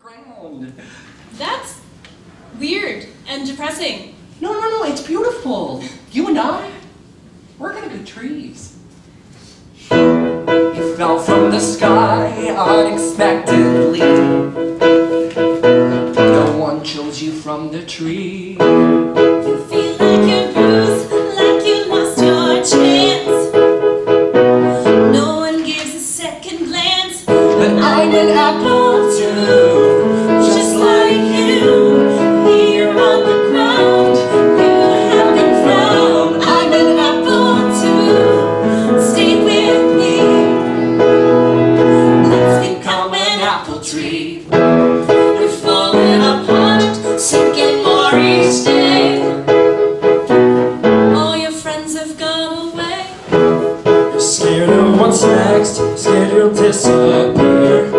ground. That's weird and depressing. No, no, no, it's beautiful. You and I, we're gonna be trees. You fell from the sky unexpectedly. No one chose you from the tree. You feel like you're bruised, like you lost your chance. No one gives a second glance. But I'm an apple too, away.